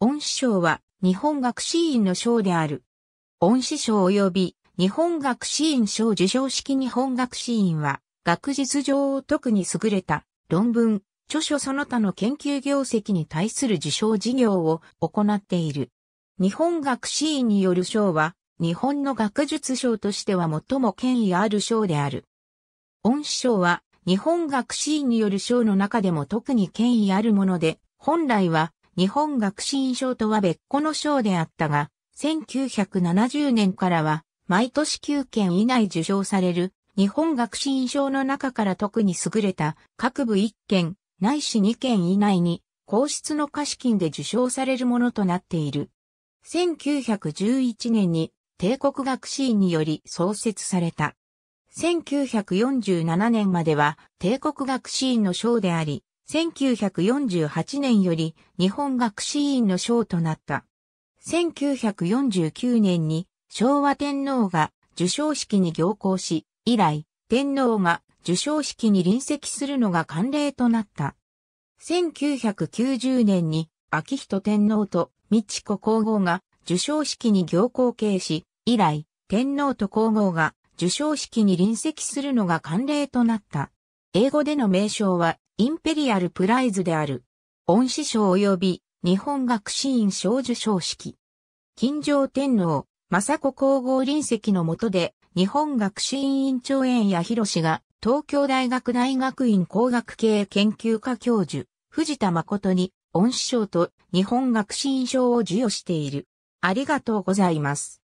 恩師賞は日本学士院の賞である。恩師賞及び日本学士院賞受賞式日本学士院は学術上特に優れた論文、著書その他の研究業績に対する受賞事業を行っている。日本学士院による賞は日本の学術賞としては最も権威ある賞である。恩師賞は日本学士院による賞の中でも特に権威あるもので、本来は日本学士院賞とは別個の賞であったが、1970年からは毎年9件以内受賞される日本学士院賞の中から特に優れた各部1件ないし2件以内に皇室の貸金で受賞されるものとなっている。1911年に帝国学士院により創設された。1947年までは帝国学士院の賞であり、1948年より日本学士院の賞となった。1949年に昭和天皇が受賞式に行幸し、以来、天皇が受賞式に臨席するのが慣例となった。1990年に、秋人天皇と美智子皇后が受賞式に行幸継し、以来、天皇と皇后が受賞式に臨席するのが慣例となった。英語での名称は、インペリアルプライズである。恩師賞及び日本学士院賞受賞式。金城天皇、正子皇后臨席の下で、日本学士院院長園や広志が、東京大学大学院工学系研究科教授、藤田誠に、恩師賞と日本学士院賞を授与している。ありがとうございます。